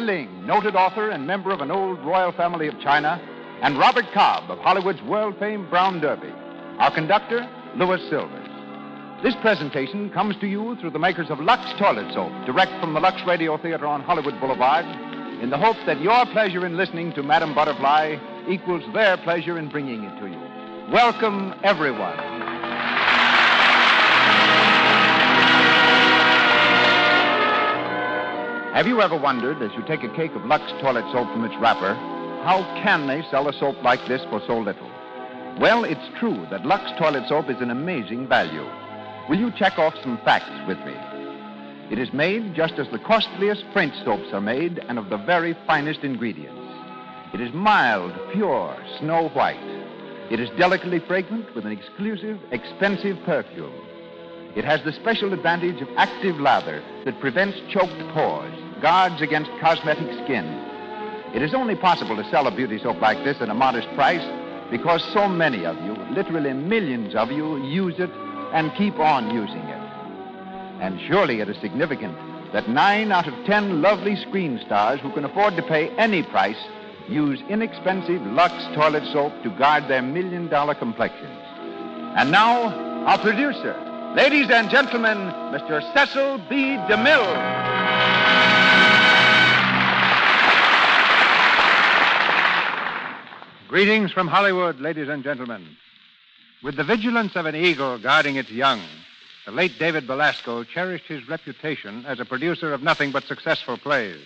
Ling, noted author and member of an old royal family of China, and Robert Cobb of Hollywood's world famed Brown Derby. Our conductor, Louis Silvers. This presentation comes to you through the makers of Lux Toilet Soap, direct from the Lux Radio Theater on Hollywood Boulevard, in the hope that your pleasure in listening to Madame Butterfly equals their pleasure in bringing it to you. Welcome, everyone. Have you ever wondered, as you take a cake of Lux toilet soap from its wrapper, how can they sell a soap like this for so little? Well, it's true that Lux toilet soap is an amazing value. Will you check off some facts with me? It is made just as the costliest French soaps are made and of the very finest ingredients. It is mild, pure, snow white. It is delicately fragrant with an exclusive, expensive perfume. It has the special advantage of active lather that prevents choked pores, guards against cosmetic skin. It is only possible to sell a beauty soap like this at a modest price because so many of you, literally millions of you, use it and keep on using it. And surely it is significant that nine out of ten lovely screen stars who can afford to pay any price use inexpensive Lux toilet soap to guard their million dollar complexions. And now, our producer, ladies and gentlemen, Mr. Cecil B. DeMille. Greetings from Hollywood, ladies and gentlemen. With the vigilance of an eagle guarding its young, the late David Belasco cherished his reputation as a producer of nothing but successful plays.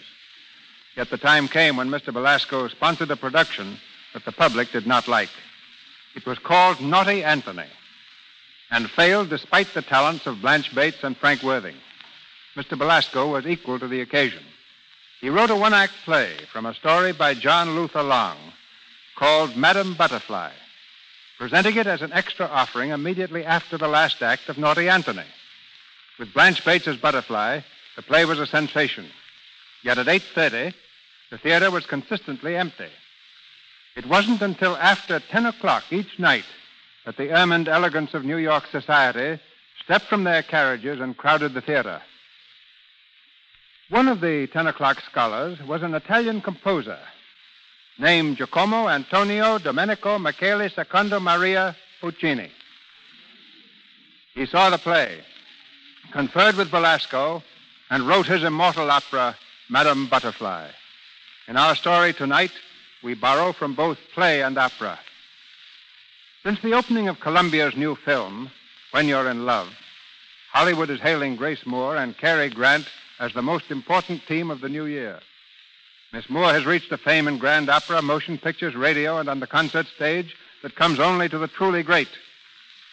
Yet the time came when Mr. Belasco sponsored a production that the public did not like. It was called Naughty Anthony and failed despite the talents of Blanche Bates and Frank Worthing. Mr. Belasco was equal to the occasion. He wrote a one act play from a story by John Luther Long called Madame Butterfly, presenting it as an extra offering immediately after the last act of Naughty Anthony. With Blanche Bates as Butterfly, the play was a sensation. Yet at 8.30, the theater was consistently empty. It wasn't until after 10 o'clock each night that the ermined elegance of New York society stepped from their carriages and crowded the theater. One of the 10 o'clock scholars was an Italian composer named Giacomo Antonio Domenico Michele Secondo Maria Puccini. He saw the play, conferred with Belasco, and wrote his immortal opera, Madame Butterfly. In our story tonight, we borrow from both play and opera. Since the opening of Columbia's new film, When You're in Love, Hollywood is hailing Grace Moore and Cary Grant as the most important team of the new year. Miss Moore has reached a fame in grand opera, motion pictures, radio, and on the concert stage that comes only to the truly great.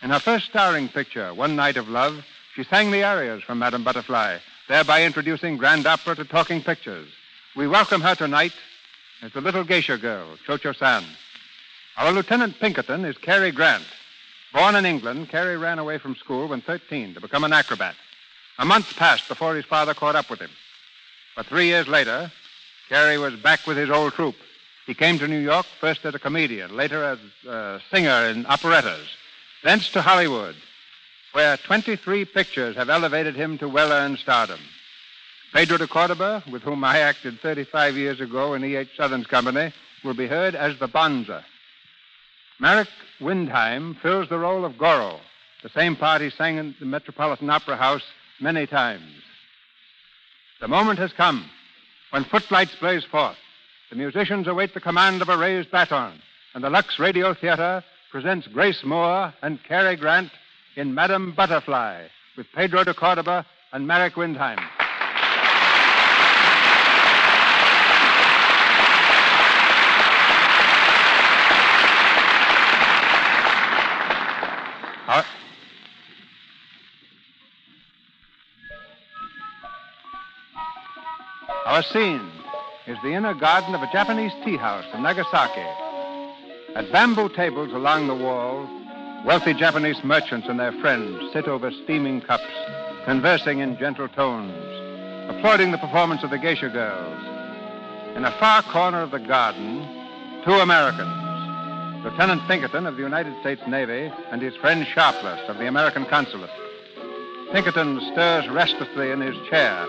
In her first starring picture, One Night of Love, she sang the arias from Madame Butterfly, thereby introducing grand opera to talking pictures. We welcome her tonight as the little geisha girl, Cho Cho San. Our Lieutenant Pinkerton is Cary Grant. Born in England, Cary ran away from school when 13 to become an acrobat. A month passed before his father caught up with him. But three years later, Cary was back with his old troupe. He came to New York first as a comedian, later as a singer in operettas, thence to Hollywood, where 23 pictures have elevated him to well earned stardom. Pedro de Cordoba, with whom I acted 35 years ago in E.H. Sothern's company, will be heard as the Bonza. Marek Windheim fills the role of Goro, the same part he sang in the Metropolitan Opera House many times. The moment has come when footlights blaze forth. The musicians await the command of a raised baton, and the Lux Radio Theater presents Grace Moore and Cary Grant in Madame Butterfly with Pedro de Cordoba and Marek Windheim. Our, our scene is the inner garden of a Japanese tea house in Nagasaki. At bamboo tables along the wall, wealthy Japanese merchants and their friends sit over steaming cups, conversing in gentle tones, applauding the performance of the geisha girls. In a far corner of the garden, two Americans, Lieutenant Pinkerton of the United States Navy and his friend Sharpless of the American consulate. Pinkerton stirs restlessly in his chair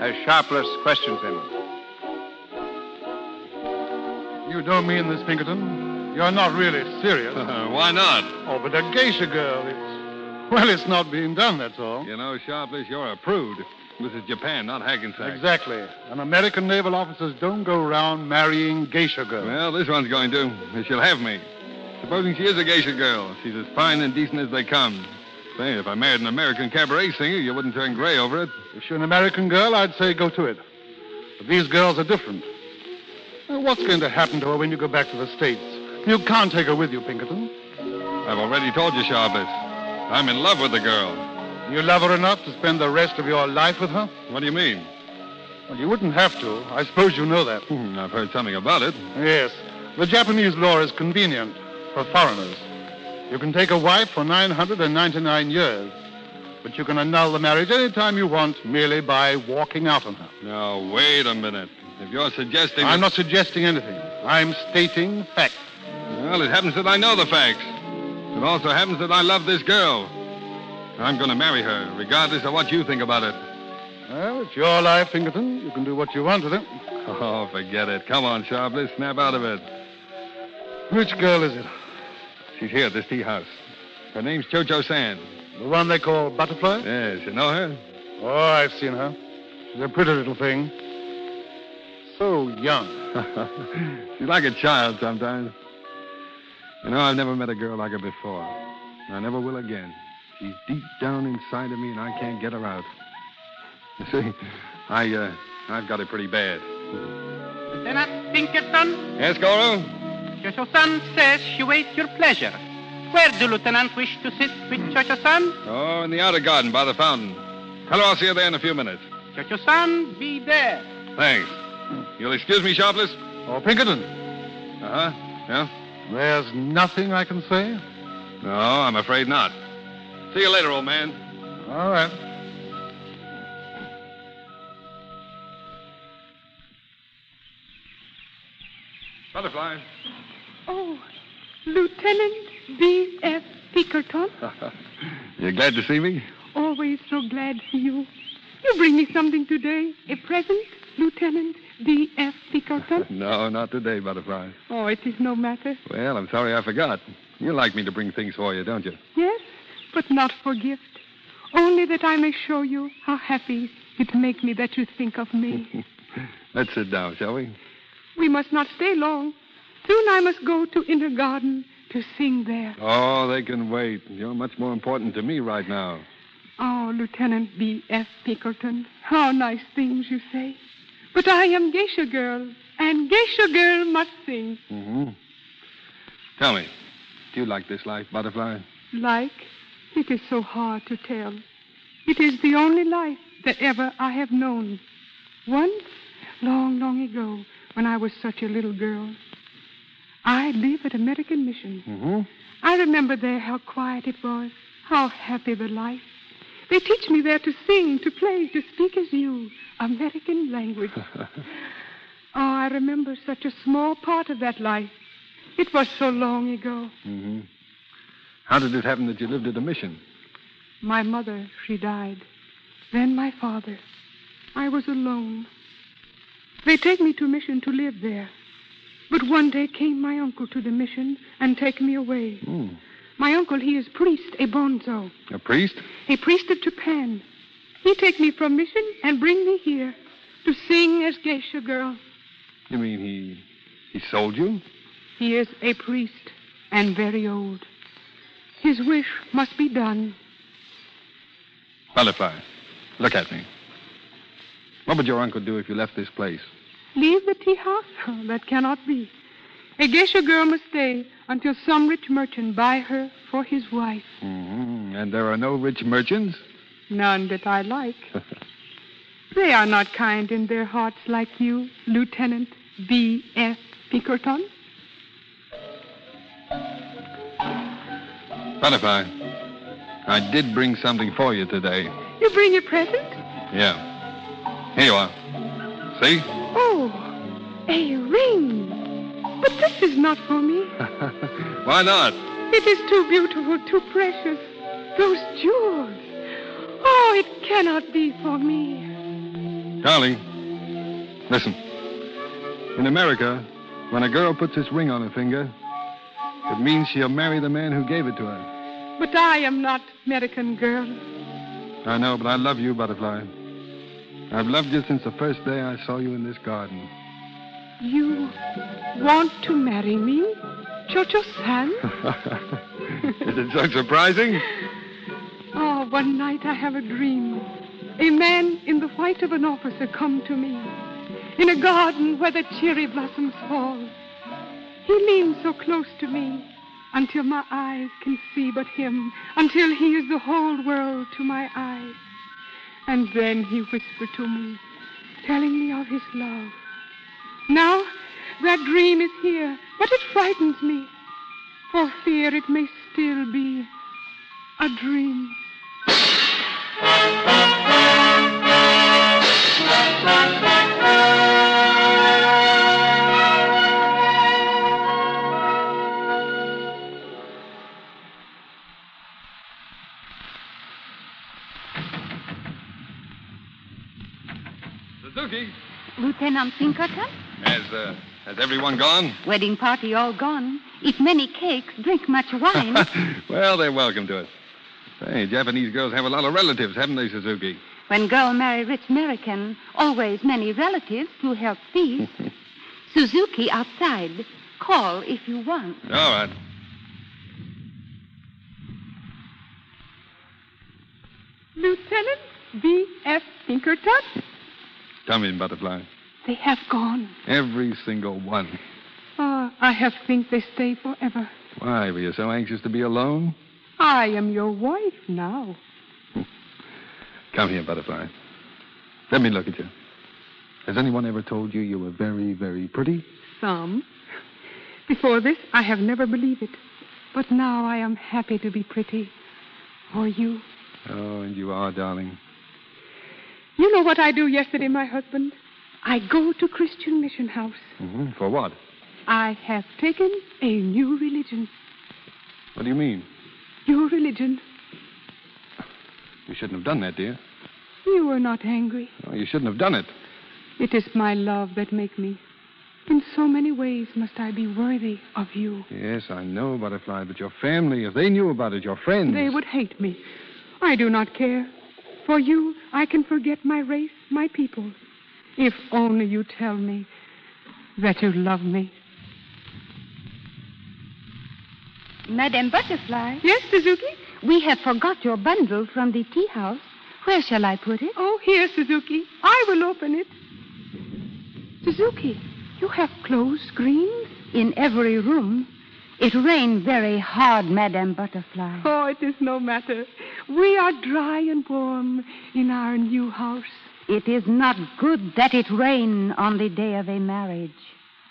as Sharpless questions him. You don't mean this, Pinkerton. You're not really serious. Why not? Oh, but a geisha girl, it's. Well, it's not being done, that's all. You know, Sharpless, you're a prude. This is Japan, not Hackensack. Exactly. And American naval officers don't go around marrying geisha girls. Well, this one's going to. And she'll have me. Supposing she is a geisha girl. She's as fine and decent as they come. Say, if I married an American cabaret singer, you wouldn't turn gray over it. If you're an American girl, I'd say go to it. But these girls are different. Now, what's going to happen to her when you go back to the States? You can't take her with you, Pinkerton. I've already told you, Sharpless. I'm in love with the girl. You love her enough to spend the rest of your life with her? What do you mean? Well, you wouldn't have to. I suppose you know that. Hmm, I've heard something about it. Yes. The Japanese law is convenient for foreigners. You can take a wife for 999 years, but you can annul the marriage any time you want merely by walking out on her. Now, wait a minute. If you're suggesting. I'm that- not suggesting anything. I'm stating facts. Well, it happens that I know the facts. It also happens that I love this girl. I'm going to marry her, regardless of what you think about it. Well, it's your life, Pinkerton. You can do what you want with it. Oh, forget it. Come on, Sharpless. Snap out of it. Which girl is it? She's here at this tea house. Her name's Chocho-san. The one they call Butterfly? Yes, you know her? Oh, I've seen her. She's a pretty little thing. So young. She's like a child sometimes. You know, I've never met a girl like her before. And I never will again. She's deep down inside of me, and I can't get her out. You see, I, uh, I've got it pretty bad. Lieutenant Pinkerton, Yes, Goro? Chocho-san says she waits your pleasure. Where do Lieutenant wish to sit with Chocho-san? Oh, in the outer garden by the fountain. Tell her I'll see you there in a few minutes. Chocho-san, be there. Thanks. You'll excuse me, Sharpless? Oh, Pinkerton, Uh huh. Yeah? there's nothing I can say? No, I'm afraid not. See you later, old man. All right. Butterfly. Oh, Lieutenant B.F. Pinkerton. You're glad to see me? Always so glad to see you. You bring me something today. A present, Lieutenant B.F. Pinkerton? No, not today, Butterfly. Oh, it is no matter. Well, I'm sorry I forgot. You like me to bring things for you, don't you? Yes, but not for gift. Only that I may show you how happy it makes me that you think of me. Let's sit down, shall we? we must not stay long. Soon I must go to Inner Garden to sing there. Oh, they can wait. You're much more important to me right now. Oh, Lieutenant B.F. Pinkerton, how nice things you say. But I am geisha girl, and geisha girl must sing. Mm-hmm. Tell me, do you like this life, Butterfly? Like? It is so hard to tell. It is the only life that ever I have known. Once, long, long ago, when I was such a little girl, I lived at American Mission. Mm-hmm. I remember there how quiet it was, how happy the life. They teach me there to sing, to play, to speak as you, American language. oh, I remember such a small part of that life. It was so long ago. Mm-hmm. How did it happen that you lived at a mission? My mother, she died. Then my father. I was alone. They take me to mission to live there. But one day came my uncle to the mission and take me away. Mm. My uncle, he is priest, a bonzo, A priest? a priest of Japan. He take me from mission and bring me here to sing as geisha girl. You mean he he sold you? He is a priest and very old. His wish must be done. Butterfly, look at me. What would your uncle do if you left this place? Leave the tea house? Oh, that cannot be. A geisha girl must stay until some rich merchant buy her for his wife. Mm-hmm. And there are no rich merchants? None that I like. they are not kind in their hearts like you, Lieutenant B.F. Pinkerton. Butterfly, I did bring something for you today. You bring a present? Yeah. Here you are. See? Oh, a ring. But this is not for me. Why not? It is too beautiful, too precious. Those jewels. Oh, it cannot be for me. Darling, listen. In America, When a girl puts this ring on her finger, it means she'll marry the man who gave it to her. But I am not American girl. I know, but I love you, Butterfly. I've loved you since the first day I saw you in this garden. You want to marry me? Chocho-san? Is it so surprising? Oh, one night I have a dream. A man in the white of an officer come to me in a garden where the cherry blossoms fall. He leans so close to me until my eyes can see but him, until he is the whole world to my eyes. And then he whispered to me, telling me of his love. Now that dream is here, but it frightens me, for fear it may still be a dream. Suzuki. Lieutenant Pinkerton? Has, uh, has everyone gone? Wedding party all gone. Eat many cakes, drink much wine. well, they're welcome to it. Hey, Japanese girls have a lot of relatives, haven't they, Suzuki? when girl marry rich American, always many relatives to help feed. Suzuki outside. Call if you want. All right. Lieutenant B.F. Pinkerton? Come in, Butterfly. They have gone. Every single one. Ah, I have think they stay forever. Why, were you so anxious to be alone? I am your wife now. Come here, Butterfly. Let me look at you. Has anyone ever told you you were very, very pretty? Some. Before this, I have never believed it. But now I am happy to be pretty. For you. Oh, and you are, darling. You know what I do yesterday, my husband? I go to Christian Mission House. hmm For what? I have taken a new religion. What do you mean? Your religion. You shouldn't have done that, dear. You were not angry. Oh, you shouldn't have done it. It is my love that make me. In so many ways must I be worthy of you. Yes, I know, Butterfly, but your family, if they knew about it, your friends. They would hate me. I do not care. For you, I can forget my race, my people. If only you tell me that you love me. Madame Butterfly, Yes, Suzuki? we have forgot your bundle from the tea house. Where shall I put it? Oh, here, Suzuki. I will open it. Suzuki, you have closed screens? In every room. It rained very hard, Madame Butterfly. Oh, it is no matter. We are dry and warm in our new house. It is not good that it rain on the day of a marriage.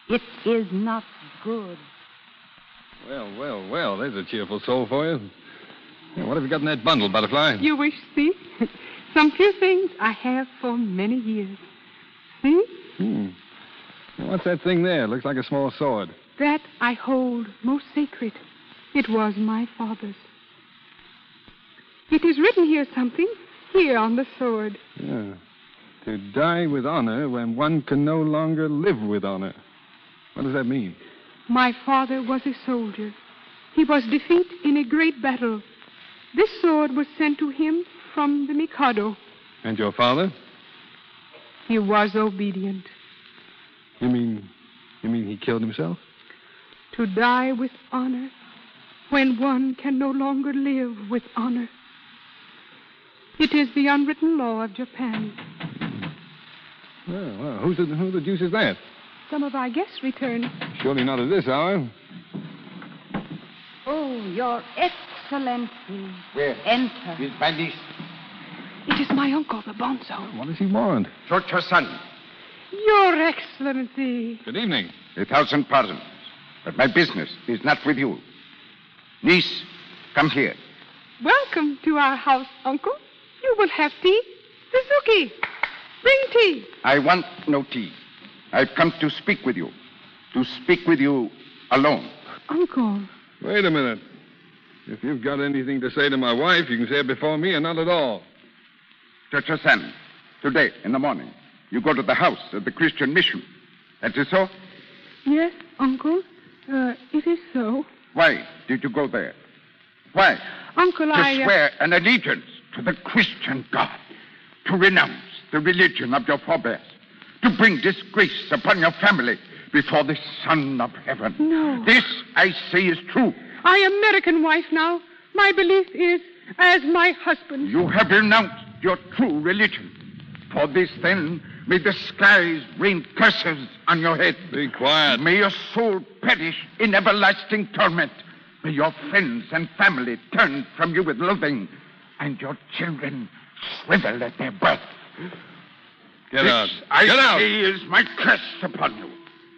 It is not good. Well, well, well, there's a cheerful soul for you. Yeah, what have you got in that bundle, Butterfly? You wish, see? Some few things I have for many years. See? Hmm. What's that thing there? Looks like a small sword. That I hold most sacred. It was my father's. It is written here something, here on the sword. Yeah. To die with honor when one can no longer live with honor. What does that mean? My father was a soldier. He was defeated in a great battle. This sword was sent to him from the Mikado. And your father? He was obedient. You mean, you mean he killed himself? To die with honor when one can no longer live with honor. It is the unwritten law of Japan. Well, well who's the, who the deuce is that? Some of our guests returned. Surely not at this hour. Oh, Your Excellency. Where? Enter. These bandits. It is my uncle, the bonzo. What does he want? Chocho-san. Your Excellency. Good evening. A thousand pardons. But my business is not with you. Niece, come here. Welcome to our house, Uncle. You will have tea. Suzuki, bring tea. I want no tea. I've come to speak with you. To speak with you alone. Uncle, Wait a minute. If you've got anything to say to my wife, you can say it before me or not at all. Chocho-san, today in the morning, you go to the house of the Christian mission. That is so? Yes, Uncle. Uh, it is so. Why did you go there? Why? Uncle, to I. uh, swear an allegiance to the Christian God, to renounce the religion of your forebears, to bring disgrace upon your family before the Son of Heaven. No. This, I say, is true. I am American wife now. My belief is as my husband. You have renounced your true religion. For this, then, may the skies rain curses on your head. Be quiet. May your soul perish in everlasting torment. May your friends and family turn from you with loathing, and your children shrivel at their birth. Get this, out. I Get out. say, is my curse upon you.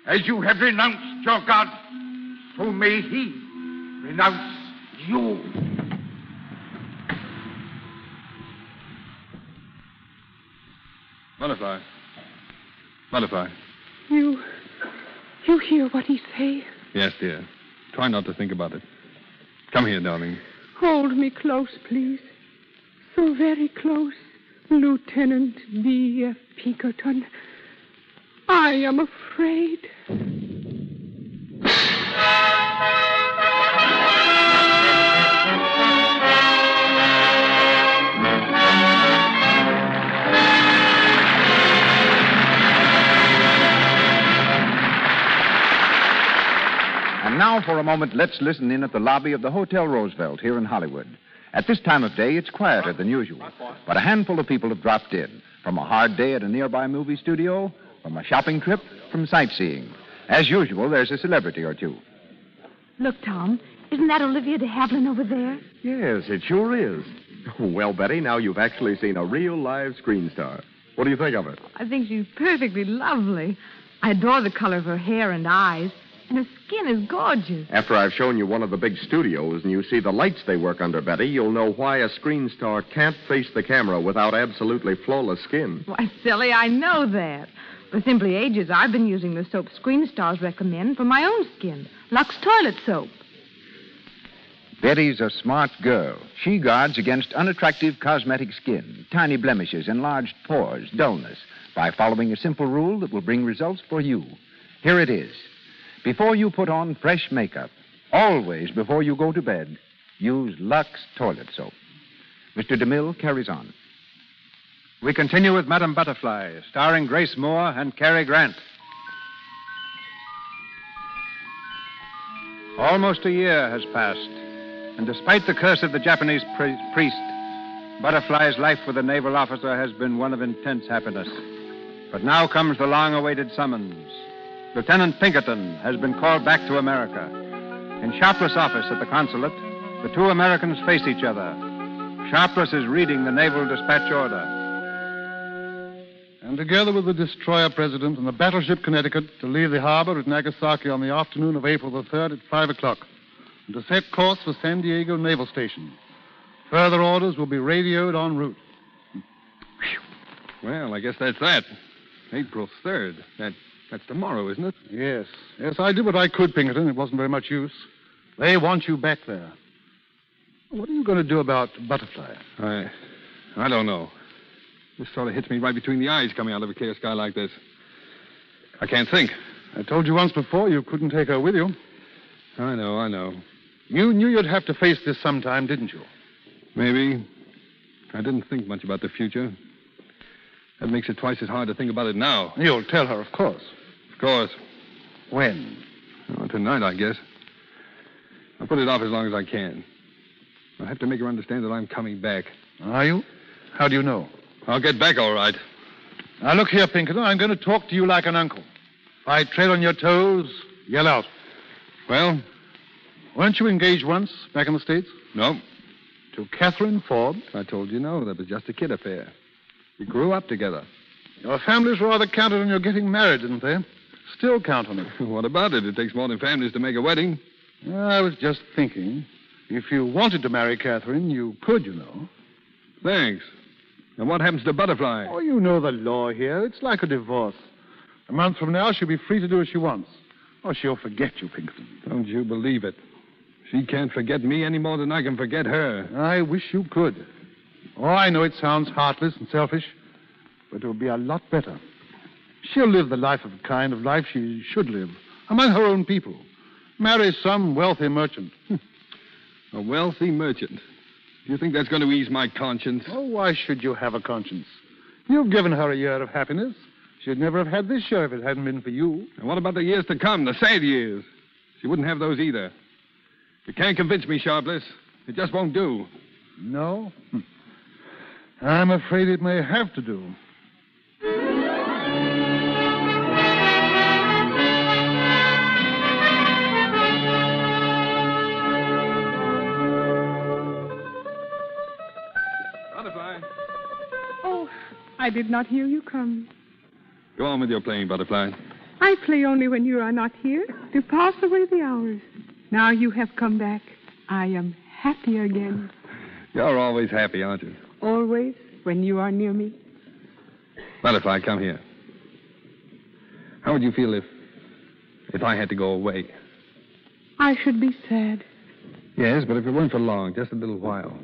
As you have renounced your God, so may he renounce you. Butterfly. Butterfly. You. You hear what he say? Yes, dear. Try not to think about it. Come here, darling. Hold me close, please. So very close, Lieutenant B.F. Pinkerton. I am afraid. And now, for a moment, let's listen in at the lobby of the Hotel Roosevelt here in Hollywood. At this time of day, it's quieter than usual, but a handful of people have dropped in from a hard day at a nearby movie studio, from a shopping trip, from sightseeing. As usual, there's a celebrity or two. Look, Tom, isn't that Olivia de Havilland over there? Yes, it sure is. Well, Betty, now you've actually seen a real live screen star. What do you think of it? I think she's perfectly lovely. I adore the color of her hair and eyes, and her skin is gorgeous. After I've shown you one of the big studios and you see the lights they work under, Betty, you'll know why a screen star can't face the camera without absolutely flawless skin. Why, silly, I know that. For simply ages, I've been using the soap screen stars recommend for my own skin. Lux toilet soap. Betty's a smart girl. She guards against unattractive cosmetic skin, tiny blemishes, enlarged pores, dullness, by following a simple rule that will bring results for you. Here it is. Before you put on fresh makeup, always before you go to bed, use Lux toilet soap. Mr. DeMille carries on. We continue with Madame Butterfly, starring Grace Moore and Cary Grant. Almost a year has passed, and despite the curse of the Japanese pri- priest, Butterfly's life with the naval officer has been one of intense happiness. But now comes the long awaited summons. Lieutenant Pinkerton has been called back to America. In Sharpless' office at the consulate, the two Americans face each other. Sharpless is reading the naval dispatch order. And together with the destroyer president and the battleship Connecticut to leave the harbor at Nagasaki on the afternoon of April the 3rd at 5 o'clock and to set course for San Diego Naval Station. Further orders will be radioed en route. Well, I guess that's that. April 3rd. That, that's tomorrow, isn't it? Yes. Yes, I did what I could, Pinkerton. It wasn't very much use. They want you back there. What are you going to do about Butterfly? I, I don't know. This sort of hits me right between the eyes coming out of a clear sky like this. I can't think. I told you once before you couldn't take her with you. I know, I know. You knew you'd have to face this sometime, didn't you? Maybe. I didn't think much about the future. That makes it twice as hard to think about it now. You'll tell her, of course. Of course. When? Oh, tonight, I guess. I'll put it off as long as I can. I'll have to make her understand that I'm coming back. Are you? How do you know? I'll get back all right. Now, look here, Pinkerton. I'm going to talk to you like an uncle. If I tread on your toes, yell out. Well, Weren't you engaged once back in the States? no. To Catherine Forbes? I told you no. That was just a kid affair. We grew up together. Your families rather counted on your getting married, didn't they? Still count on it. what about it? It takes more than families to make a wedding. I was just thinking. If you wanted to marry Catherine, you could, you know. Thanks. And what happens to Butterfly? Oh, you know the law here. It's like a divorce. A month from now, she'll be free to do as she wants. Or she'll forget you, Pinkerton. Don't you believe it? She can't forget me any more than I can forget her. I wish you could. Oh, I know it sounds heartless and selfish, but it will be a lot better. She'll live the life of the kind of life she should live among her own people. Marry some wealthy merchant. A wealthy merchant. Do you think that's going to ease my conscience? Oh, why should you have a conscience? You've given her a year of happiness. She'd never have had this year if it hadn't been for you. And what about the years to come, the sad years? She wouldn't have those either. You can't convince me, Sharpless. It just won't do. No? Hmm. I'm afraid it may have to do. I did not hear you come. Go on with your playing, Butterfly. I play only when you are not here to pass away the hours. Now you have come back. I am happy again. You're always happy, aren't you? Always when you are near me. Butterfly, come here. How would you feel if if I had to go away? I should be sad. Yes, but if it weren't for long, just a little while.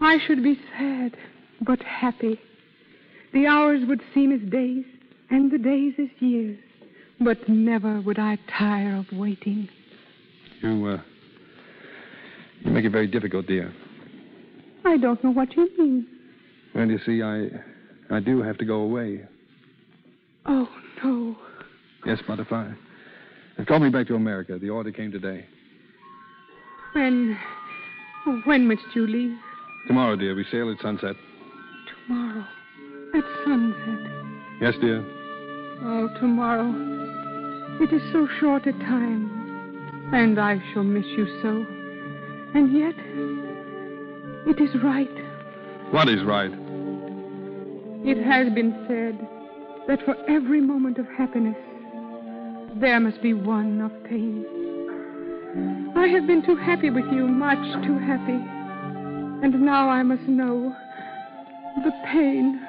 I should be sad, but happy. The hours would seem as days, and the days as years. But never would I tire of waiting. You, uh, you make it very difficult, dear. I don't know what you mean. Well, you see, I, I do have to go away. Oh, no. Yes, Butterfly. They've called me back to America. The order came today. When. When must you leave? Tomorrow, dear, we sail at sunset. Tomorrow. At sunset. Yes, dear. Oh, tomorrow. It is so short a time. And I shall miss you so. And yet, it is right. What is right? It has been said that for every moment of happiness, there must be one of pain. I have been too happy with you, much too happy. And now I must know the pain.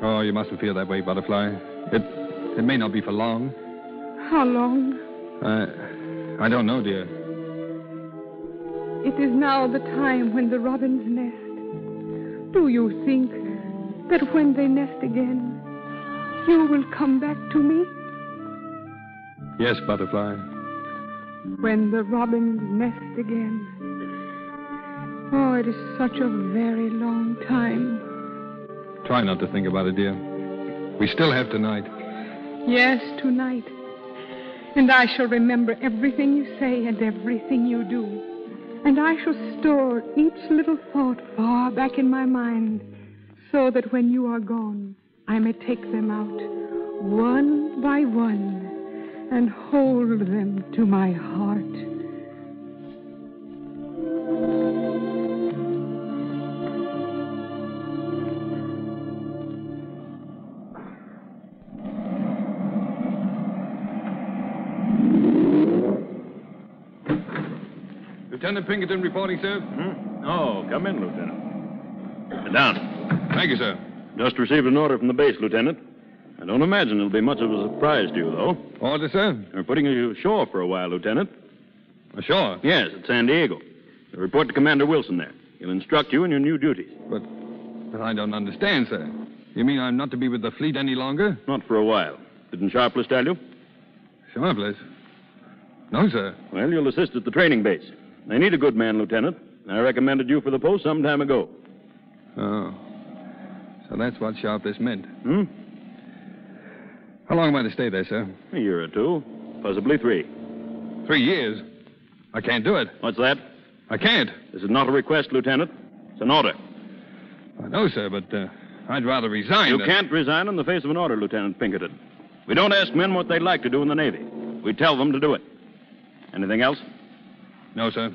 Oh, you mustn't feel that way, Butterfly. It, it may not be for long. How long? I, I don't know, dear. It is now the time when the robins nest. Do you think that when they nest again, you will come back to me? Yes, Butterfly. When the robins nest again. Oh, it is such a very long time. Try not to think about it, dear. We still have tonight. Yes, tonight. And I shall remember everything you say and everything you do. And I shall store each little thought far back in my mind so that when you are gone, I may take them out one by one and hold them to my heart. Lieutenant Pinkerton reporting, sir. Hmm? Oh, come in, Lieutenant. Sit down. Thank you, sir. Just received an order from the base, Lieutenant. I don't imagine it'll be much of a surprise to you, though. Order, sir? We're putting you ashore for a while, Lieutenant. Ashore? Yes, at San Diego. You'll report to Commander Wilson there. He'll instruct you in your new duties. But, but I don't understand, sir. You mean I'm not to be with the fleet any longer? Not for a while. Didn't Sharpless tell you? Sharpless? No, sir. Well, you'll assist at the training base. They need a good man, Lieutenant. I recommended you for the post some time ago. Oh. So that's what Sharpless meant. Hmm? How long am I to stay there, sir? A year or two. Possibly three. Three years? I can't do it. What's that? I can't. This is not a request, Lieutenant. It's an order. I know, sir, but uh, I'd rather resign. You than- can't resign in the face of an order, Lieutenant Pinkerton. We don't ask men what they'd like to do in the Navy. We tell them to do it. Anything else? No, sir.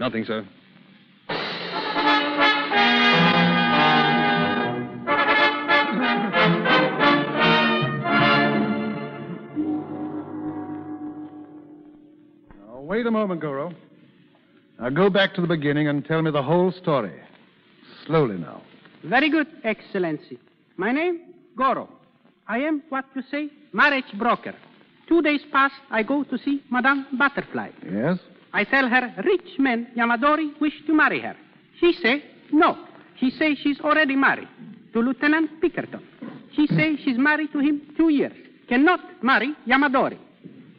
Nothing, sir. Now, wait a moment, Goro. Now, go back to the beginning and tell me the whole story. Slowly now. Very good, Excellency. My name, Goro. I am what you say, marriage broker. Two days past, I go to see Madame Butterfly. Yes? I tell her rich men, Yamadori, wish to marry her. She say no. She say she's already married to Lieutenant Pinkerton. She say she's married to him two years. cannot marry Yamadori.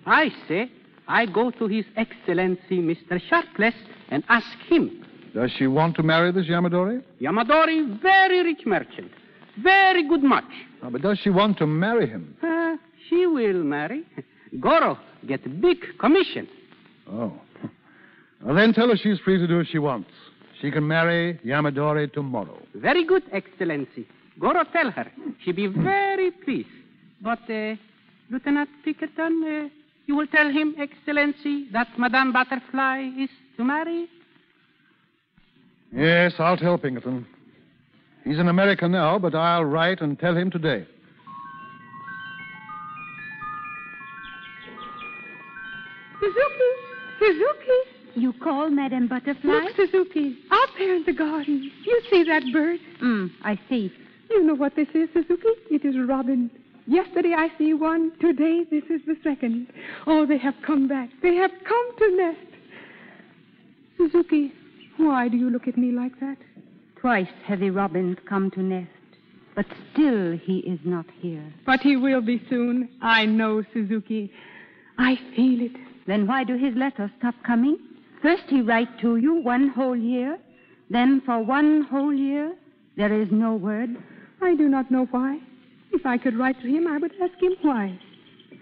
I say I go to His Excellency Mr. Sharpless and ask him. Does she want to marry this Yamadori? Yamadori, very rich merchant. Very good much. Oh, but does she want to marry him? Uh, she will marry. Goro get big commission. Oh. Well, then tell her she's free to do as she wants. She can marry Yamadori tomorrow. Very good, Excellency. Goro tell her. She be very pleased. But, uh, Lieutenant Pinkerton, uh, you will tell him, Excellency, that Madame Butterfly is to marry? Yes, I'll tell Pinkerton. He's in America now, but I'll write and tell him today. Suzuki! Suzuki! You call Madame Butterfly? Look, Suzuki. Up here in the garden. You see that bird? Mm, I see. You know what this is, Suzuki? It is robin. Yesterday I see one. Today this is the second. Oh, they have come back. They have come to nest. Suzuki, why do you look at me like that? Twice have the robins come to nest, but still he is not here. But he will be soon. I know, Suzuki. I feel it. Then why do his letters stop coming? First he write to you one whole year, then for one whole year there is no word. I do not know why. If I could write to him, I would ask him why.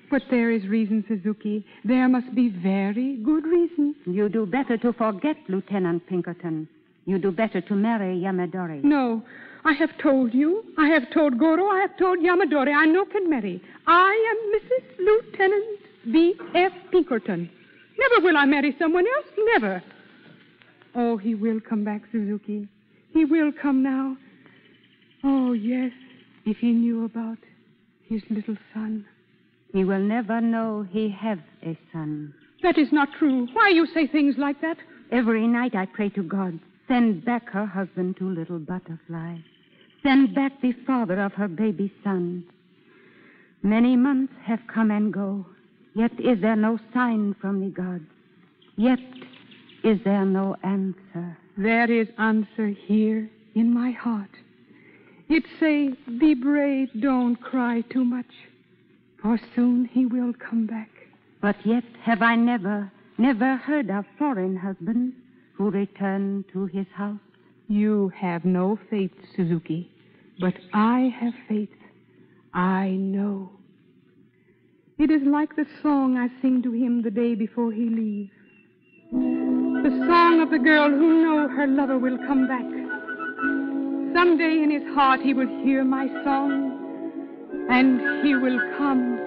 But there is reason, Suzuki. There must be very good reason. You do better to forget Lieutenant Pinkerton. You do better to marry Yamadori. No, I have told you. I have told Goro. I have told Yamadori. I no can marry. I am Mrs. Lieutenant B.F. Pinkerton. Never will I marry someone else. Never. Oh, he will come back, Suzuki. He will come now. Oh, yes, if he knew about his little son. He will never know he have a son. That is not true. Why you say things like that? Every night I pray to God, send back her husband to little butterfly. Send back the father of her baby son. Many months have come and go, yet is there no sign from the gods. Yet is there no answer. There is answer here in my heart. It say, be brave, don't cry too much, for soon he will come back. But yet have I never, never heard of foreign husband who returned to his house. You have no faith, Suzuki, but I have faith. I know. It is like the song I sing to him the day before he leaves. The song of the girl who knows her lover will come back. Someday in his heart he will hear my song, and he will come.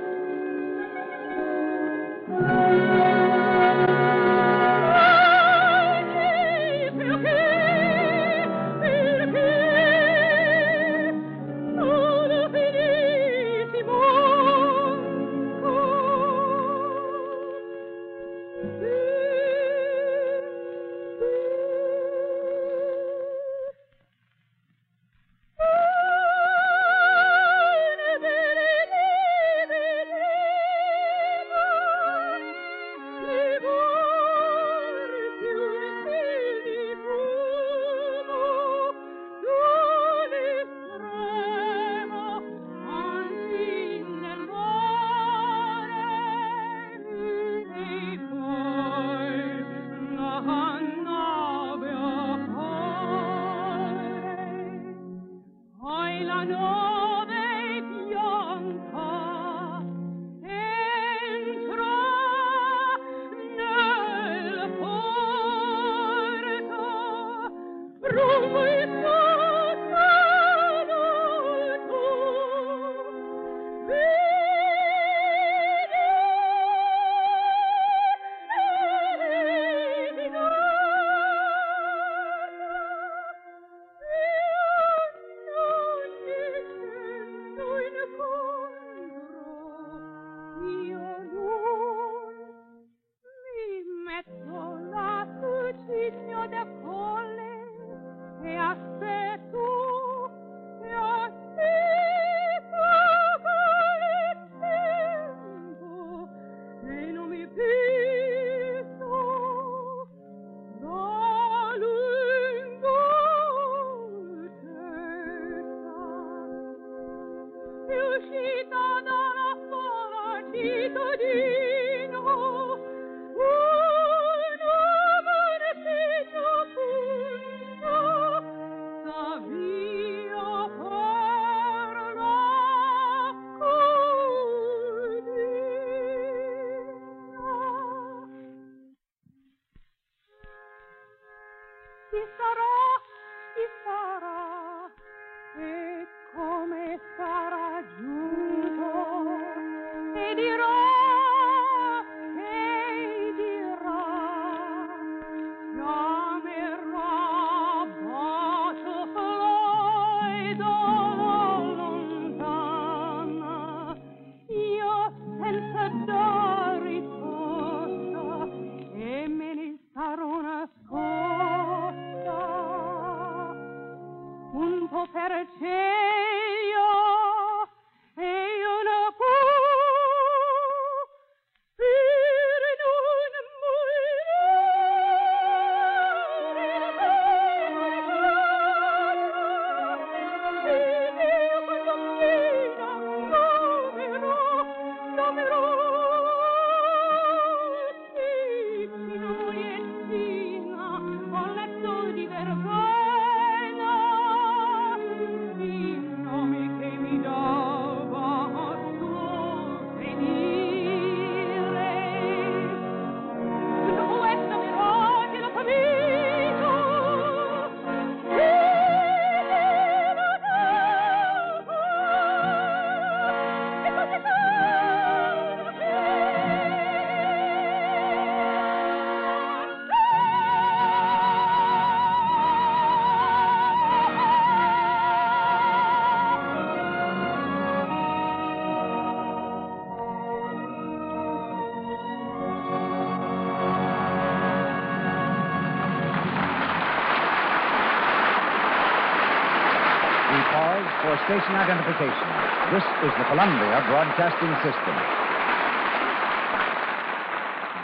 Station identification. This is the Columbia Broadcasting System.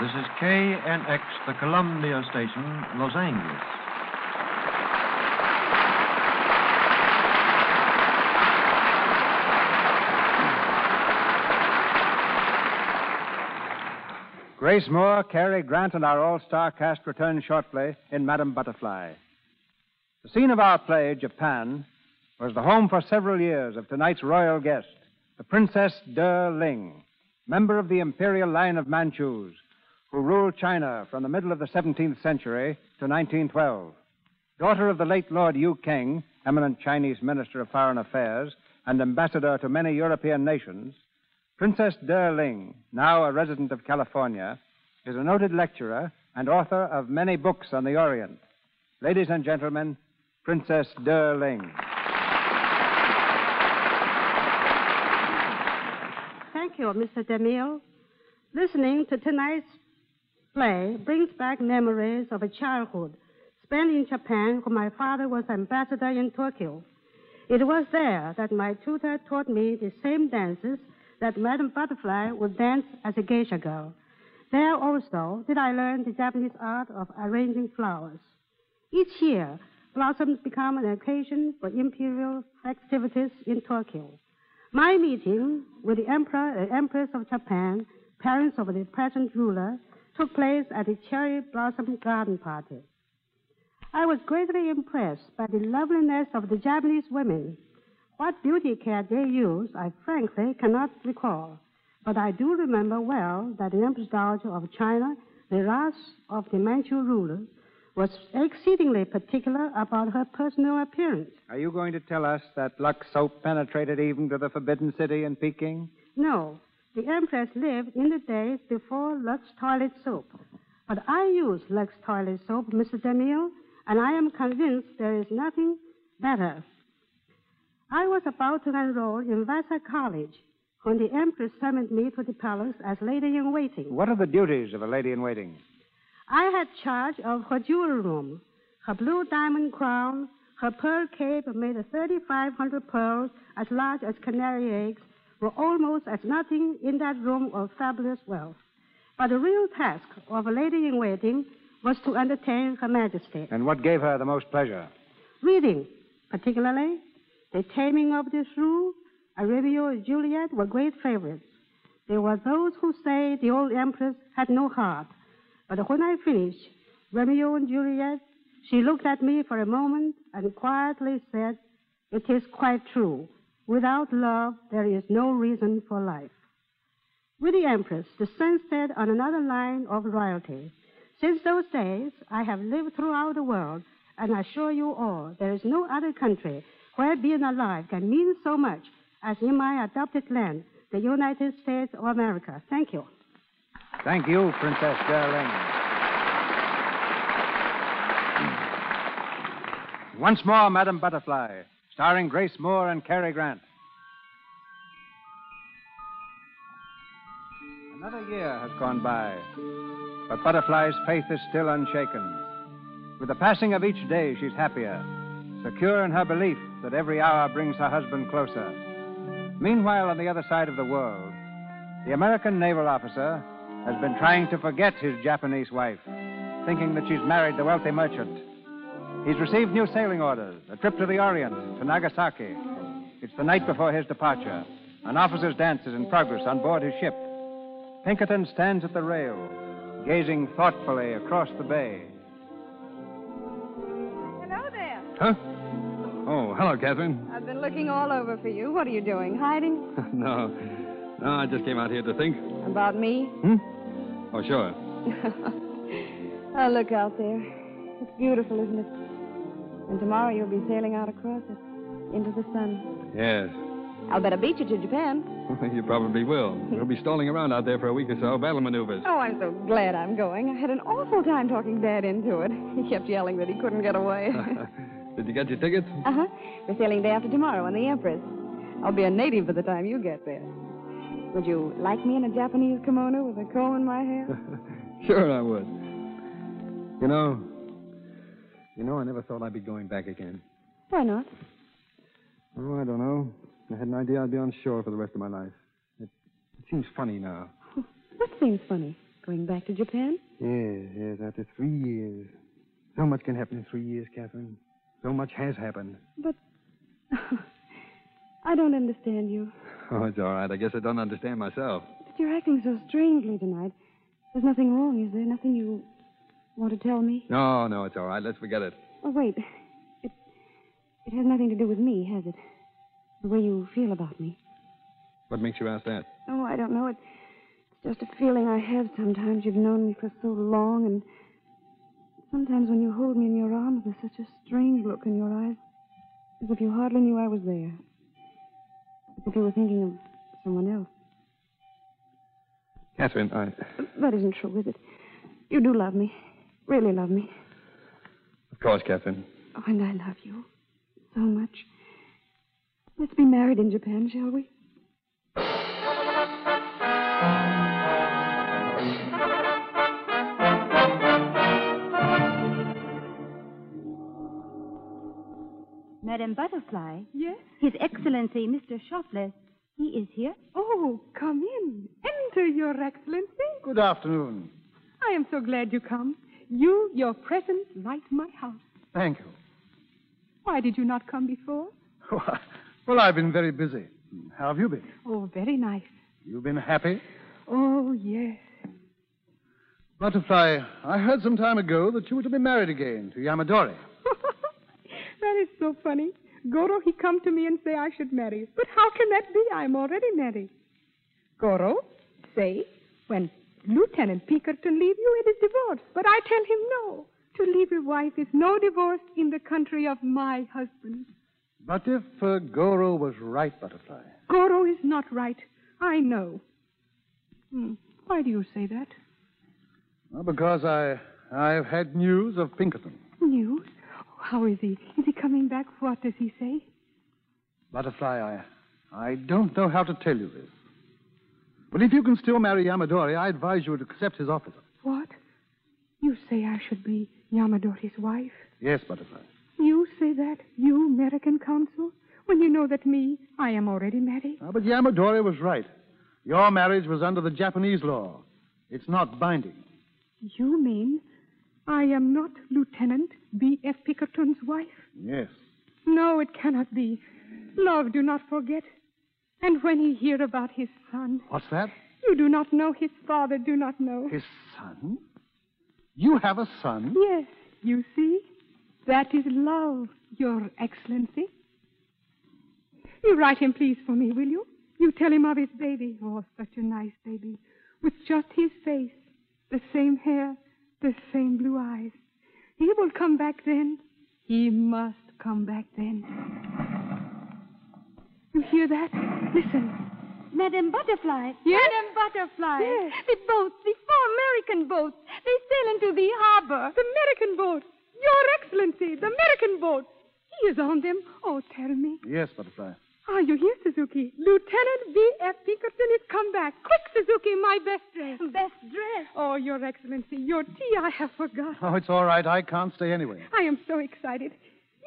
This is KNX, the Columbia Station, Los Angeles. Grace Moore, Cary Grant, and our all star cast return shortly in Madame Butterfly. The scene of our play, Japan, was the home for several years of tonight's royal guest, the Princess Der Ling, member of the imperial line of Manchus, who ruled China from the middle of the 17th century to 1912. Daughter of the late Lord Yu Keng, eminent Chinese Minister of Foreign Affairs and ambassador to many European nations, Princess Der Ling, now a resident of California, is a noted lecturer and author of many books on the Orient. Ladies and gentlemen, Princess Der Ling. Thank you, Mr. DeMille. Listening to tonight's play brings back memories of a childhood spent in Japan when my father was ambassador in Tokyo. It was there that my tutor taught me the same dances that Madame Butterfly would dance as a geisha girl. There also did I learn the Japanese art of arranging flowers. Each year, blossoms become an occasion for imperial festivities in Tokyo. My meeting with the Emperor and Empress of Japan, parents of the present ruler, took place at the Cherry Blossom Garden Party. I was greatly impressed by the loveliness of the Japanese women. What beauty care they use, I frankly cannot recall. But I do remember well that the Empress Dowager of China, the last of the Manchu rulers, was exceedingly particular about her personal appearance. Are you going to tell us that Lux soap penetrated even to the Forbidden City in Peking? No, the Empress lived in the days before Lux toilet soap. But I use Lux toilet soap, Mr. DeMille, and I am convinced there is nothing better. I was about to enroll in Vassar College when the Empress summoned me to the palace as lady in waiting. What are the duties of a lady in waiting? I had charge of her jewel room, her blue diamond crown, her pearl cape made of 3,500 pearls as large as canary eggs were almost as nothing in that room of fabulous wealth. But the real task of a lady in waiting was to entertain Her Majesty. And what gave her the most pleasure? Reading, particularly The Taming of the Shrew, Romeo and Juliet were great favorites. There were those who say the old empress had no heart. But when I finished Romeo and Juliet, she looked at me for a moment and quietly said, It is quite true. Without love, there is no reason for life. With the Empress, the sun set on another line of royalty. Since those days, I have lived throughout the world, and I assure you all, there is no other country where being alive can mean so much as in my adopted land, the United States of America. Thank you. Thank you, Princess Der Ling. Once more, Madam Butterfly, starring Grace Moore and Cary Grant. Another year has gone by, but Butterfly's faith is still unshaken. With the passing of each day, she's happier, secure in her belief that every hour brings her husband closer. Meanwhile, on the other side of the world, the American naval officer has been trying to forget his Japanese wife, thinking that she's married the wealthy merchant. He's received new sailing orders, a trip to the Orient, to Nagasaki. It's the night before his departure. An officer's dance is in progress on board his ship. Pinkerton stands at the rail, gazing thoughtfully across the bay. Hello there. Huh? Oh, hello, Catherine. I've been looking all over for you. What are you doing? Hiding? no. No, I just came out here to think. About me? Hmm? Oh, sure. oh, look out there. It's beautiful, isn't it? And tomorrow you'll be sailing out across it into the sun. Yes. I'll bet I beat you to Japan. you probably will. We'll be stalling around out there for a week or so, battle maneuvers. Oh, I'm so glad I'm going. I had an awful time talking Dad into it. He kept yelling that he couldn't get away. Did you get your tickets? uh huh. We're sailing day after tomorrow on the Empress. I'll be a native by the time you get there. Would you like me in a Japanese kimono with a comb in my hair? sure, I would. You know, you know, I never thought I'd be going back again. Why not? Oh, I don't know. I had an idea I'd be on shore for the rest of my life. It, it seems funny now. What seems funny? Going back to Japan? Yes, yes, after three years. So much can happen in three years, Catherine. So much has happened. But I don't understand you. Oh, it's all right. I guess I don't understand myself. But you're acting so strangely tonight. There's nothing wrong, is there? Nothing you want to tell me? No, no, it's all right. Let's forget it. Oh, wait. It it has nothing to do with me, has it? The way you feel about me. What makes you ask that? Oh, I don't know. It's just a feeling I have sometimes. You've known me for so long, and sometimes when you hold me in your arms, there's such a strange look in your eyes, as if you hardly knew I was there. If you were thinking of someone else. Catherine, I. That isn't true, is it? You do love me. Really love me. Of course, Catherine. Oh, and I love you so much. Let's be married in Japan, shall we? Madam Butterfly. Yes? His Excellency, Mr. Sharpless. He is here. Oh, come in. Enter, Your Excellency. Good afternoon. I am so glad you come. You, your presence, light my house. Thank you. Why did you not come before? Well, I've been very busy. How have you been? Oh, very nice. You've been happy? Oh, yes. Butterfly, I heard some time ago that you were to be married again to Yamadori. That is so funny. Goro, he come to me and say I should marry. But how can that be? I'm already married. Goro, say, when Lieutenant Pinkerton leave you, it is divorce. But I tell him no. To leave a wife is no divorce in the country of my husband. But if uh, Goro was right, Butterfly. Goro is not right. I know. Hmm. Why do you say that? Well, because I I've had news of Pinkerton. News? How is he? Is he coming back? What does he say? Butterfly, I I don't know how to tell you this. But if you can still marry Yamadori, I advise you to accept his offer. What? You say I should be Yamadori's wife? Yes, Butterfly. You say that? You, American consul? When you know that me, I am already married? Ah, but Yamadori was right. Your marriage was under the Japanese law. It's not binding. You mean I am not Lieutenant B.F. Pinkerton's wife? Yes. No, it cannot be. Love, do not forget. And when he hear about his son, What's that? You do not know. His father do not know. His son? You have a son? Yes, you see? That is love, Your Excellency. You write him, please, for me, will you? You tell him of his baby. Oh, such a nice baby. With just his face, the same hair, the same blue eyes. He will come back then. He must come back then. You hear that? Listen. Madame Butterfly. Yes? Madame Butterfly. Yes. The boats, the four American boats. They sail into the harbor. The American boat. Your Excellency, the American boat. He is on them. Oh, tell me. Yes, Butterfly. Are you here, Suzuki? Lieutenant B.F. Pinkerton is come back. Quick, Suzuki, my best dress. Best dress. Oh, Your Excellency, your tea I have forgot. Oh, it's all right. I can't stay anyway. I am so excited.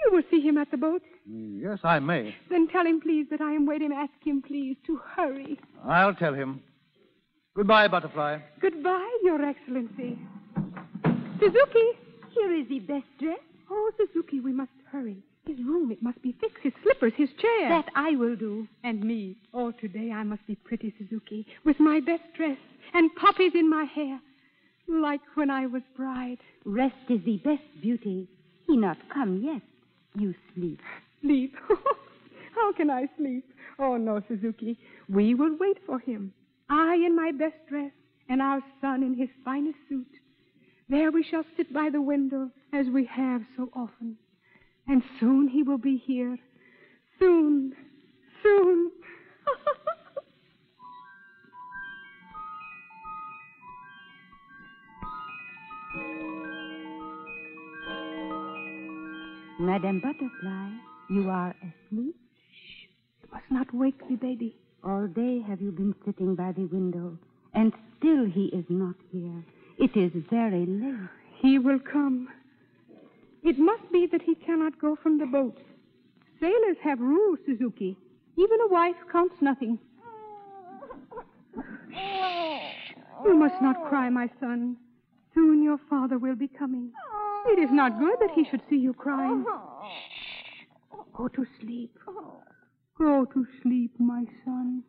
You will see him at the boat. Yes, I may. Then tell him, please, that I am waiting. Ask him, please, to hurry. I'll tell him. Goodbye, Butterfly. Goodbye, Your Excellency. Suzuki. Here is the best dress. Oh, Suzuki, we must hurry. His room, it must be fixed. His slippers, his chair. That I will do. And me. Oh, today I must be pretty, Suzuki, with my best dress and poppies in my hair, like when I was bride. Rest is the best beauty. He not come yet. You sleep. Sleep? How can I sleep? Oh, no, Suzuki. We will wait for him. I in my best dress, and our son in his finest suit. There we shall sit by the window as we have so often. And soon he will be here. Soon, soon. Madame Butterfly, you are asleep? You must not wake the baby. All day have you been sitting by the window, and still he is not here. It is very late. He will come. It must be that he cannot go from the boat. Sailors have rules, Suzuki. Even a wife counts nothing. You must not cry, my son. Soon your father will be coming. It is not good that he should see you crying. Go to sleep. Go to sleep, my son.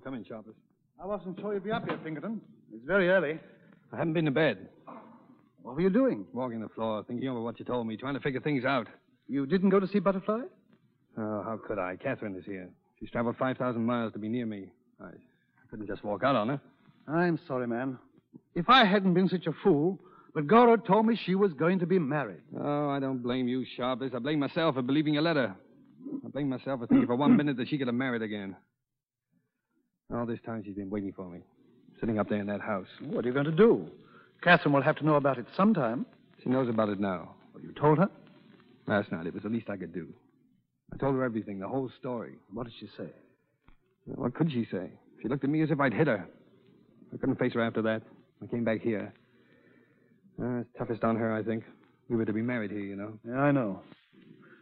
Come in, Sharpless. I wasn't sure you'd be up here, Pinkerton. It's very early. I haven't been to bed. What were you doing? Walking the floor, thinking over what you told me, trying to figure things out. You didn't go to see Butterfly? Oh, how could I? Catherine is here. She's traveled 5,000 miles to be near me. I, I couldn't just walk out on her. I'm sorry, man. If I hadn't been such a fool, but Goro told me she was going to be married. Oh, I don't blame you, Sharpless. I blame myself for believing your letter. I blame myself for thinking for one minute that she could have married again. All this time she's been waiting for me, sitting up there in that house. What are you going to do? Catherine will have to know about it sometime. She knows about it now. Well, you told her? Last night. It was the least I could do. I told her everything, the whole story. What did she say? What could she say? She looked at me as if I'd hit her. I couldn't face her after that. I came back here. Uh, it's toughest on her, I think. We were to be married here, you know. Yeah, I know.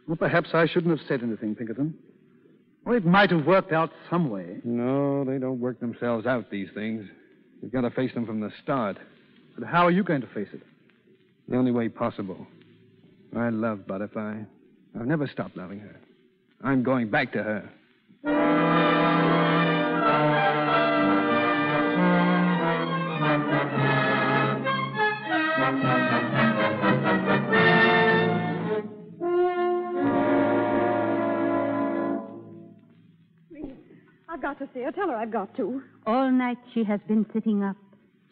Well, perhaps I shouldn't have said anything, Pinkerton. Well, it might have worked out some way. No, they don't work themselves out, these things. You've got to face them from the start. But how are you going to face it? The only way possible. I love Butterfly. I've never stopped loving her. I'm going back to her. Got to see her. Tell her I've got to. All night she has been sitting up.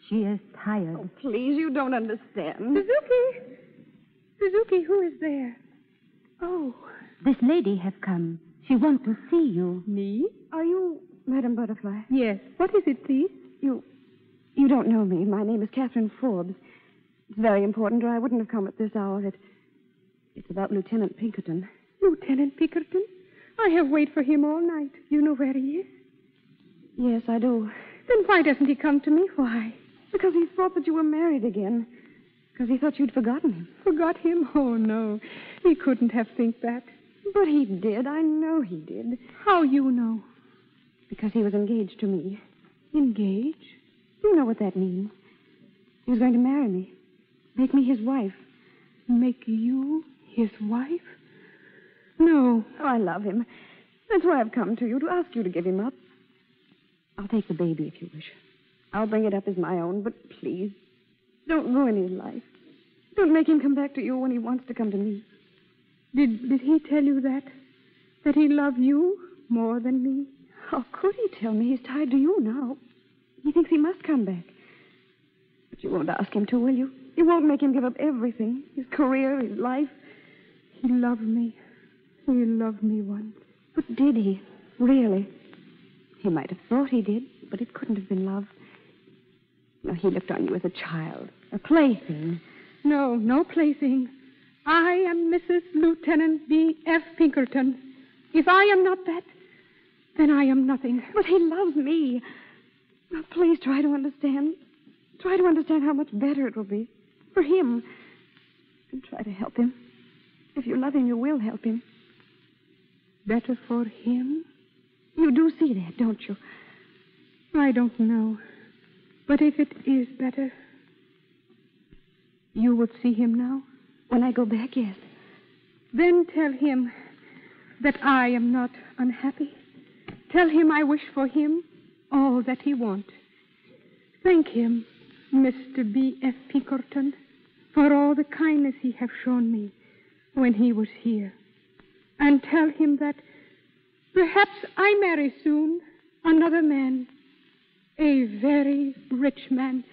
She is tired. Oh, please, you don't understand. Suzuki! Suzuki, who is there? Oh. This lady has come. She wants to see you. Me? Are you Madam Butterfly? Yes. What is it, please? You. You don't know me. My name is Catherine Forbes. It's very important, or I wouldn't have come at this hour. It, it's about Lieutenant Pinkerton. Lieutenant Pinkerton? I have waited for him all night. You know where he is? Yes, I do. Then why doesn't he come to me? Why? Because he thought that you were married again. Because he thought you'd forgotten him. Forgot him? Oh, no. He couldn't have think that. But he did. I know he did. How you know? Because he was engaged to me. Engaged? You know what that means. He was going to marry me. Make me his wife. Make you his wife? No. Oh, I love him. That's why I've come to you, to ask you to give him up. I'll take the baby if you wish. I'll bring it up as my own, but please, don't ruin his life. Don't make him come back to you when he wants to come to me. Did did he tell you that? That he loved you more than me? How could he tell me? He's tied to you now. He thinks he must come back. But you won't ask him to, will you? You won't make him give up everything his career, his life. He loved me. He loved me once. But did he? Really? He might have thought he did, but it couldn't have been love. No, he looked on you as a child, a plaything. No, no plaything. I am Mrs. Lieutenant B. F. Pinkerton. If I am not that, then I am nothing. But he loves me. Now, please try to understand. Try to understand how much better it will be for him. And try to help him. If you love him, you will help him. Better for him? You do see that, don't you? I don't know. But if it is better, you would see him now? When I go back, yes. Then tell him that I am not unhappy. Tell him I wish for him all that he wants. Thank him, Mr. B. F. Pinkerton, for all the kindness he have shown me when he was here. And tell him that perhaps I marry soon another man, a very rich man.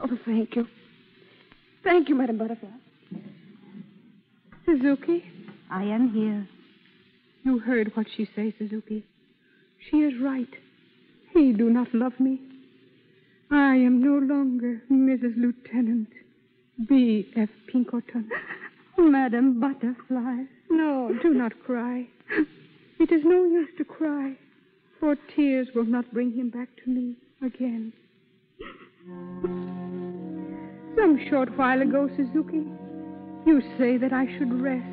Oh, thank you. Thank you, Madam Butterfly. Suzuki? I am here. You heard what she says, Suzuki. She is right. He do not love me. I am no longer Mrs. Lieutenant B. F. Pinkerton. Madam Butterfly. No, do not cry. It is no use to cry, for tears will not bring him back to me again. Some short while ago, Suzuki, you say that I should rest.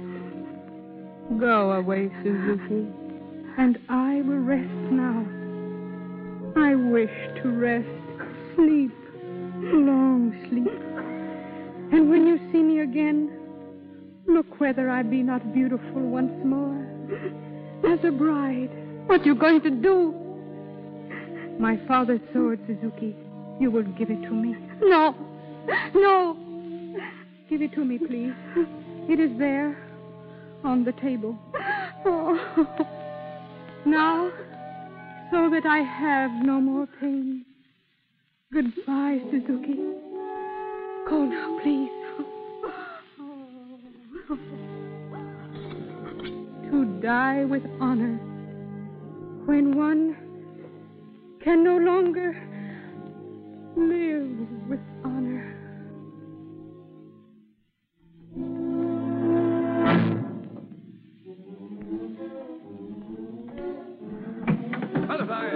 Go away, Suzuki, and I will rest now. I wish to rest, sleep, long sleep. And when you see me again, look whether I be not beautiful once more. As a bride. What you going to do? My father's sword, Suzuki. You will give it to me. No. No. Give it to me, please. It is there on the table. Oh. Now, so that I have no more pain. Goodbye, Suzuki. Go now, please. To die with honor when one can no longer live with honor. Butterfly!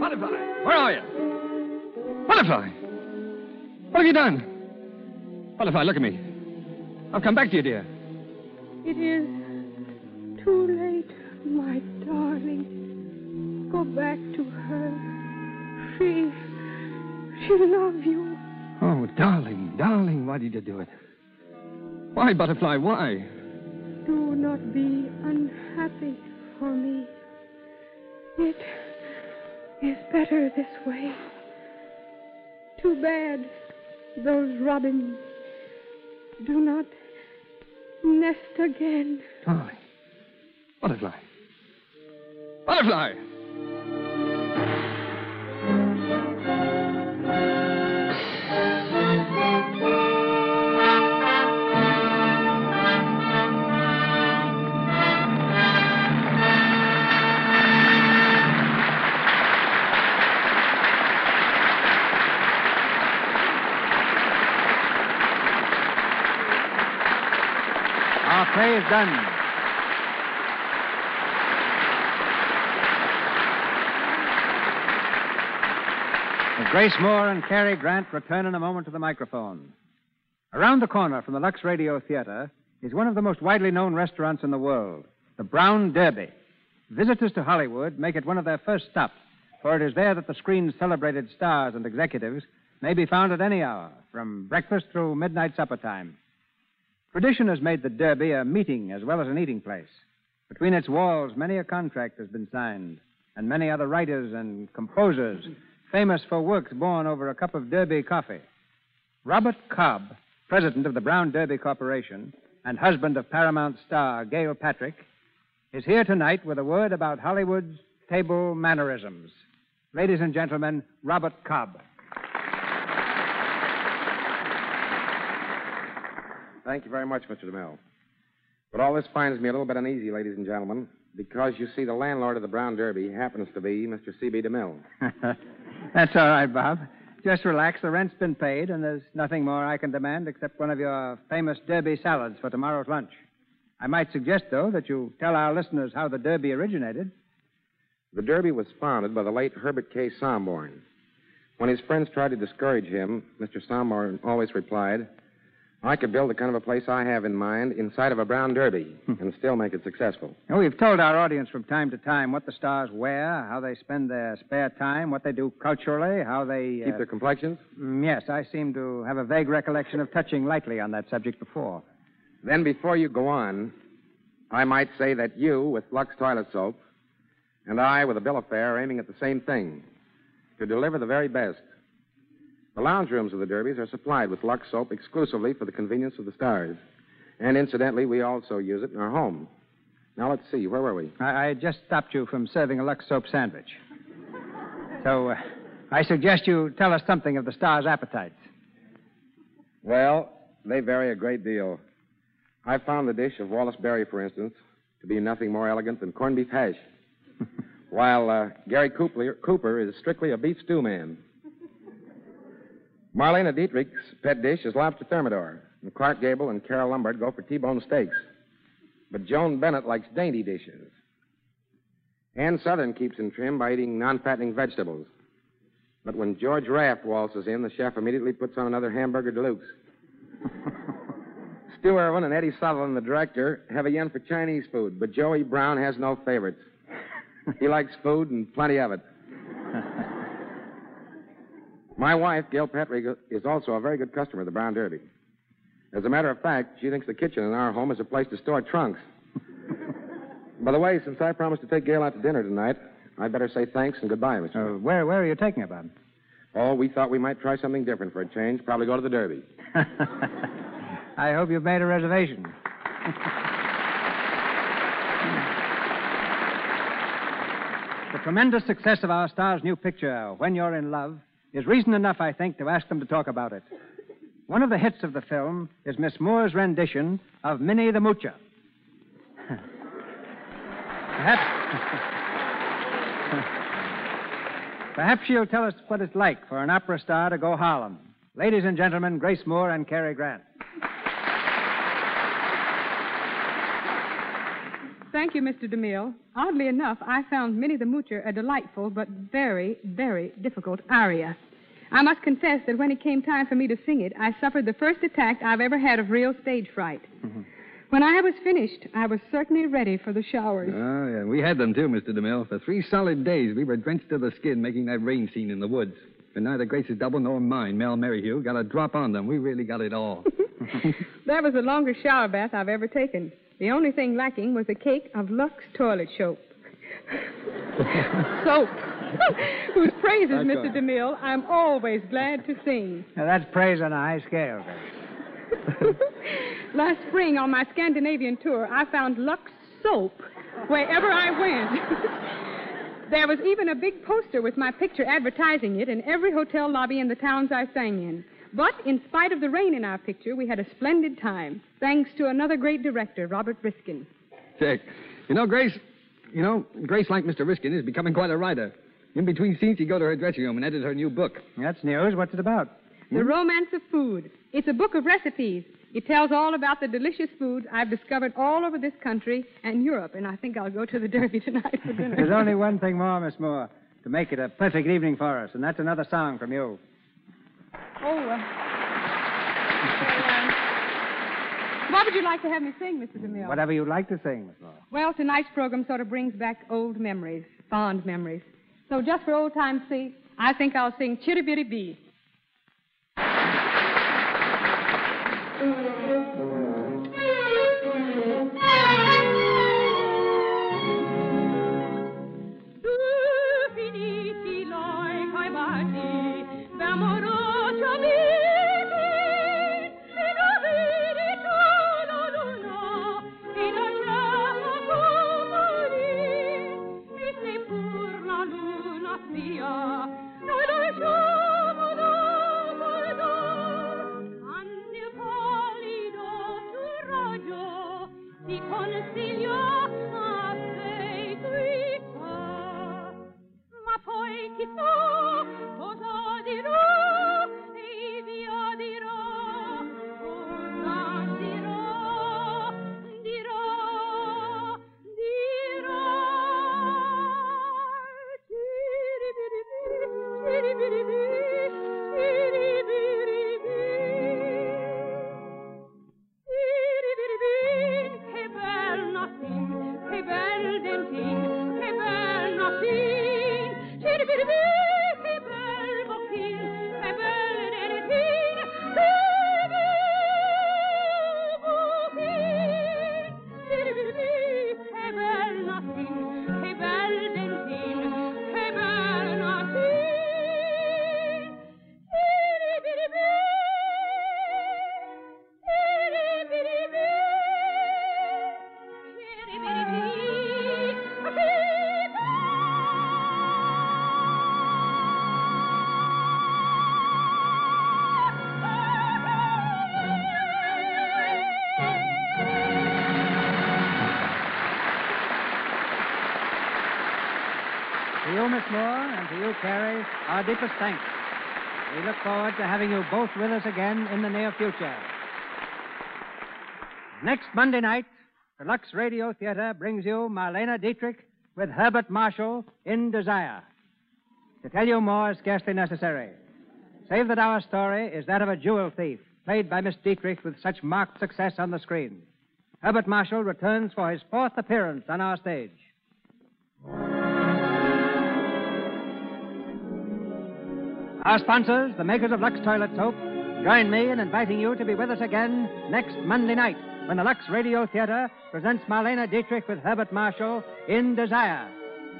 Butterfly! Where are you? Butterfly! What have you done? Butterfly, look at me. I've come back to you, dear. It is too late, my darling. Go back to her. She. she loves you. Oh, darling, darling, why did you do it? Why, Butterfly, why? Do not be unhappy for me. It is better this way. Too bad those robins do not nest again. Darling. Butterfly. Butterfly! Our play is done. As Grace Moore and Cary Grant return in a moment to the microphone. Around the corner from the Lux Radio Theater is one of the most widely known restaurants in the world, the Brown Derby. Visitors to Hollywood make it one of their first stops, for it is there that the screen's celebrated stars and executives may be found at any hour, from breakfast through midnight supper time. Tradition has made the Derby a meeting as well as an eating place. Between its walls, many a contract has been signed, and many other writers and composers famous for works born over a cup of Derby coffee. Robert Cobb, president of the Brown Derby Corporation and husband of Paramount star Gail Patrick, is here tonight with a word about Hollywood's table mannerisms. Ladies and gentlemen, Robert Cobb. Thank you very much, Mr. DeMille. But all this finds me a little bit uneasy, ladies and gentlemen, because you see, the landlord of the Brown Derby happens to be Mr. C.B. DeMille. That's all right, Bob. Just relax. The rent's been paid, and there's nothing more I can demand except one of your famous Derby salads for tomorrow's lunch. I might suggest, though, that you tell our listeners how the Derby originated. The Derby was founded by the late Herbert K. Somborn. When his friends tried to discourage him, Mr. Somborn always replied, I could build the kind of a place I have in mind inside of a Brown Derby and still make it successful. Now, we've told our audience from time to time what the stars wear, how they spend their spare time, what they do culturally, how they. Keep their complexions? Mm, yes, I seem to have a vague recollection of touching lightly on that subject before. Then, before you go on, I might say that you, with Lux Toilet Soap, and I, with a bill of fare, aiming at the same thing to deliver the very best. The lounge rooms of the Derbies are supplied with Lux soap exclusively for the convenience of the stars. And incidentally, we also use it in our home. Now, let's see. Where were we? I, I just stopped you from serving a Lux soap sandwich. So, uh, I suggest you tell us something of the stars' appetites. Well, they vary a great deal. I found the dish of Wallace Beery, for instance, to be nothing more elegant than corned beef hash, while uh, Gary Cooper, Cooper is strictly a beef stew man. Marlene Dietrich's pet dish is lobster thermidor, and Clark Gable and Carole Lombard go for T-bone steaks. But Joan Bennett likes dainty dishes. Ann Sothern keeps in trim by eating non-fattening vegetables. But when George Raft waltzes in, the chef immediately puts on another hamburger deluxe. Stu Erwin and Eddie Sutherland, the director, have a yen for Chinese food, but Joey Brown has no favorites. he likes food and plenty of it. My wife, Gail Patrick, is also a very good customer of the Brown Derby. As a matter of fact, she thinks the kitchen in our home is a place to store trunks. By the way, since I promised to take Gail out to dinner tonight, I'd better say thanks and goodbye, Mr. Uh, where, where are you taking her, Bob? Oh, we thought we might try something different for a change. Probably go to the Derby. I hope you've made a reservation. the tremendous success of our star's new picture, When You're in Love, is reason enough, I think, to ask them to talk about it. One of the hits of the film is Miss Moore's rendition of Minnie the Moocher. Perhaps. Perhaps she'll tell us what it's like for an opera star to go Harlem. Ladies and gentlemen, Grace Moore and Cary Grant. Thank you, Mr. DeMille. Oddly enough, I found Minnie the Moocher a delightful but very, very difficult aria. I must confess that when it came time for me to sing it, I suffered the first attack I've ever had of real stage fright. Mm-hmm. When I was finished, I was certainly ready for the showers. Oh, yeah. We had them, too, Mr. DeMille. For three solid days, we were drenched to the skin making that rain scene in the woods. And neither Grace's double nor mine, Mel Merrihew, got a drop on them. We really got it all. That was the longest shower bath I've ever taken. The only thing lacking was a cake of Lux toilet soap. soap. Whose praises, That's Mr. DeMille, I'm always glad to sing. Now, that's praise on a high scale. Last spring on my Scandinavian tour, I found Lux soap wherever I went. there was even a big poster with my picture advertising it in every hotel lobby in the towns I sang in. But in spite of the rain in our picture, we had a splendid time, thanks to another great director, Robert Riskin. Check. You know, Grace, you know, Grace, like Mr. Riskin, is becoming quite a writer. In between scenes, you go to her dressing room and edit her new book. That's news. What's it about? The Romance of Food. It's a book of recipes. It tells all about the delicious foods I've discovered all over this country and Europe, and I think I'll go to the Derby tonight for dinner. There's only one thing more, Miss Moore, to make it a perfect evening for us, and that's another song from you. Oh, uh, what would you like to have me sing, Mr. DeMille? Whatever you'd like to sing, Miss Moore. Well, tonight's program sort of brings back old memories, fond memories. So just for old time's sake, I think I'll sing Ciribiribin. Chissà you, Cary, our deepest thanks. We look forward to having you both with us again in the near future. Next Monday night, the Lux Radio Theater brings you Marlene Dietrich with Herbert Marshall in Desire. To tell you more is scarcely necessary. Save that our story is that of a jewel thief, played by Miss Dietrich with such marked success on the screen. Herbert Marshall returns for his fourth appearance on our stage. Our sponsors, the makers of Lux Toilet Soap, join me in inviting you to be with us again next Monday night when the Lux Radio Theater presents Marlene Dietrich with Herbert Marshall in Desire.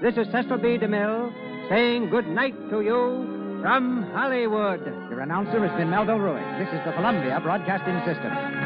This is Cecil B. DeMille saying good night to you from Hollywood. Your announcer has been Melville Ruick. This is the Columbia Broadcasting System.